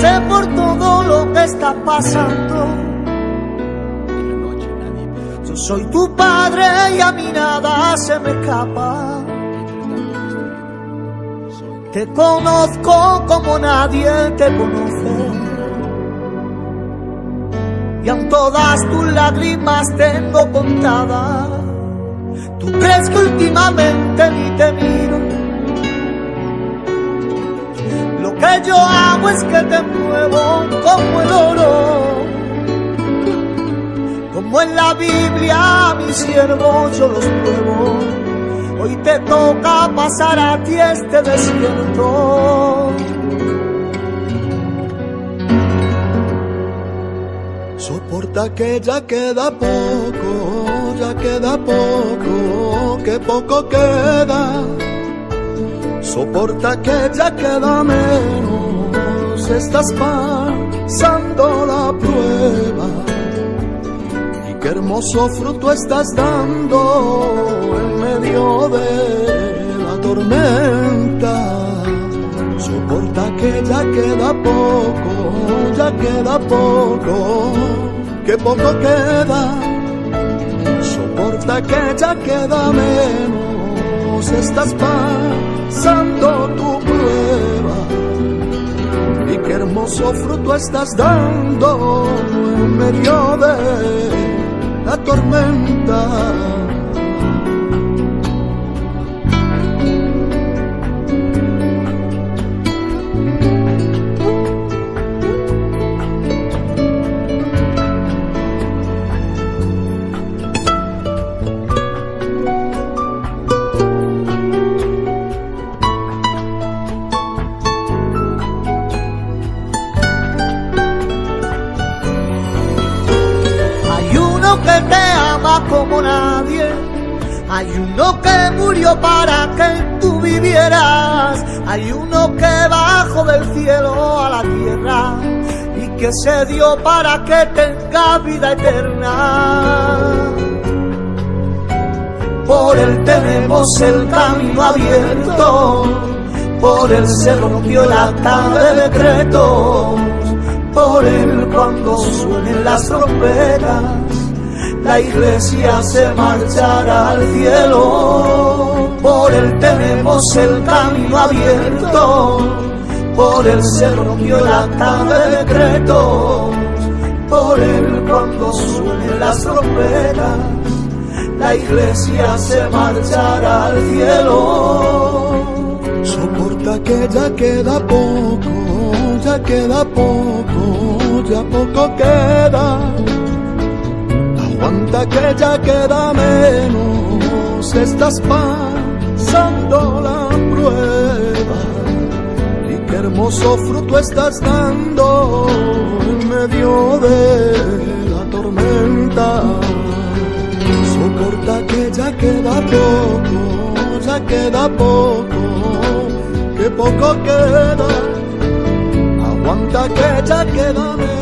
Sé por todo lo que está pasando. Yo soy tu padre y a mí nada se me escapa. Te conozco como nadie te conoce. Y aun todas tus lágrimas tengo contadas. Tú crees que últimamente ni te miro. Que yo hago es que te muevo como el oro. Como en la Biblia, mis siervos yo los pruebo. Hoy te toca pasar a ti este desierto. Soporta que ya queda poco, ya queda poco, que poco queda. Soporta que ya queda menos, estás pasando la prueba. Y qué hermoso fruto estás dando en medio de la tormenta. Soporta que ya queda poco, ya queda poco, que poco queda. Soporta que ya queda menos, estás pasando tu prueba. Y qué hermoso fruto estás dando en medio de la tormenta. Uno que te ama como nadie. Hay uno que murió para que tú vivieras. Hay uno que bajó del cielo a la tierra y que se dio para que tenga vida eterna. Por él tenemos el camino abierto. Por él se rompió la tabla de decretos. Por él cuando suenen las trompetas, la iglesia se marchará al cielo. Por él tenemos el camino abierto. Por él se rompió la tabla de decretos. Por él cuando suenen las trompetas, la iglesia se marchará al cielo. Soporta que ya queda poco, ya queda poco, ya poco queda. Aguanta que ya queda menos, estás pasando la prueba. Y qué hermoso fruto estás dando en medio de la tormenta. Soporta que ya queda poco, ya queda poco, que poco queda. Aguanta que ya queda menos.